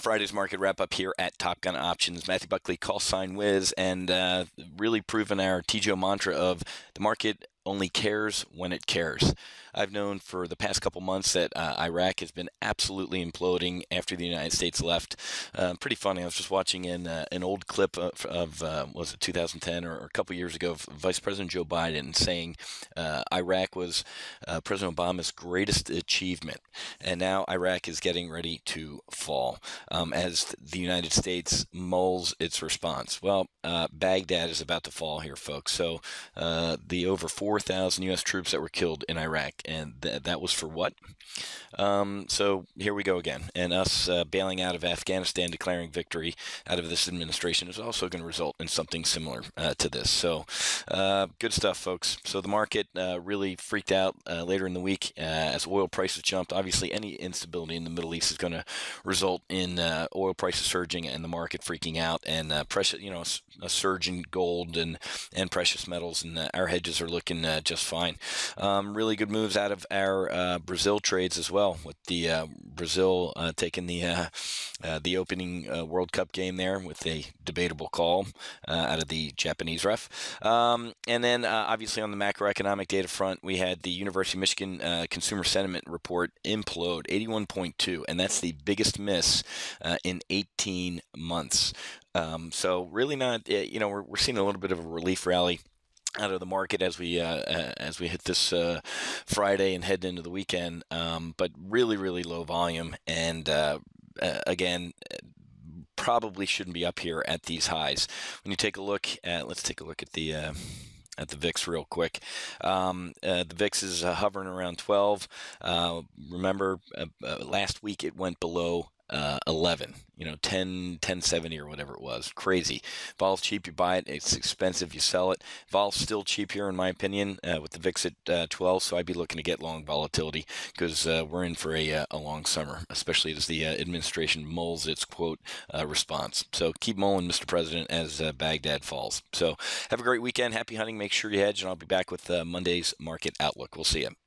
Friday's market wrap up here at Top Gun Options. Matthew Buckley, call sign Whiz, and uh, really proven our TGO mantra of the market only cares when it cares. I've known for the past couple months that uh, Iraq has been absolutely imploding after the United States left. Uh, pretty funny. I was just watching in uh, an old clip of, of uh, was it 2010 or, a couple years ago of Vice President Joe Biden saying uh, Iraq was uh, President Obama's greatest achievement, and now Iraq is getting ready to fall um, as the United States mulls its response. Well, Baghdad is about to fall here, folks. So the over 4,000 U.S. troops that were killed in Iraq and th- that was for what? Um, so here we go again. And us uh, bailing out of Afghanistan, declaring victory out of this administration is also going to result in something similar uh, to this. So uh, good stuff, folks. So the market uh, really freaked out uh, later in the week as oil prices jumped. Obviously, any instability in the Middle East is going to result in oil prices surging and the market freaking out, and precious, you know, a surge in gold and and precious metals, and our hedges are looking just fine. Um, really good moves out of our Brazil trades as well with the uh, Brazil uh, taking the uh, uh the opening uh, World Cup game there with a debatable call uh, out of the Japanese ref. Um, and then obviously on the macroeconomic data front, we had the University of Michigan Consumer Sentiment Report implode 81.2, and that's the biggest miss in 18 months. Um, so really not, you know, we're, we're seeing a little bit of a relief rally out of the market as we uh, as we hit this uh, Friday and head into the weekend. Um, but really, really low volume, and uh, again, probably shouldn't be up here at these highs. When you take a look at, let's take a look at the. Uh, at the VIX real quick. Um, uh, the VIX is uh, hovering around 12. remember, last week it went below uh, 11, you know, 10, 1070 or whatever it was. Crazy. Vol's cheap, you buy it. It's expensive, you sell it. Vol's still cheap here, in my opinion, uh, with the VIX at uh, 12. So I'd be looking to get long volatility because uh, we're in for a, uh, a long summer, especially as the uh, administration mulls its quote response. So keep mulling, Mr. President, as Baghdad falls. So have a great weekend. Happy hunting. Make sure you hedge, and I'll be back with Monday's market outlook. We'll see you.